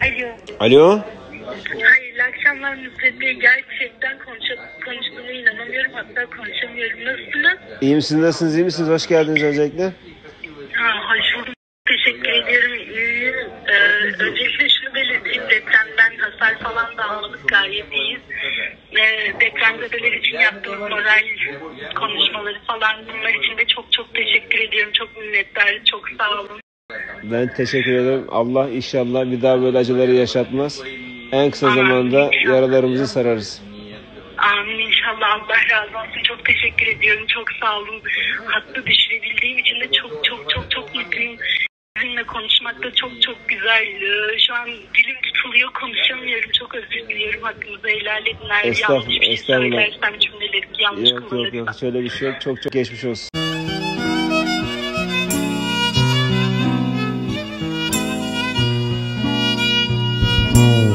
Alo. Alo. Hayırlı akşamlar Nusret Bey. Gerçekten konuştuğuma inanamıyorum. Hatta konuşamıyorum. Nasılsınız? İyi misiniz? Nasılsınız? İyi misiniz? Hoş geldiniz öncelikle. Ha, hoş buldum. Teşekkür ediyorum. İyiyim. Ee, öncelikle şunu belirteyim. Depremden hasar falan da almadık. Gayet iyiyiz. Ee, depremzedeler için yaptığımız moral konuşmaları falan bunlar için de çok çok teşekkür ediyorum. Çok minnettarım. Çok sağ olun. Ben teşekkür ederim. Allah inşallah bir daha böyle acıları yaşatmaz. En kısa zamanda yaralarımızı sararız. Amin inşallah Allah razı olsun. Çok teşekkür ediyorum. Çok sağ olun. Hattı düşürebildiğim için de çok çok çok çok mutluyum. Sizinle konuşmak da çok çok güzel. Ee, Şu an dilim tutuluyor konuşamıyorum. Çok özür diliyorum. Hakkınızı helal edin. Eğer Estağfurullah, yanlış bir şey söylersem cümleleri yanlış Yok yok kullanırsam. yok. Şöyle bir şey yok. Çok çok geçmiş olsun. Mm.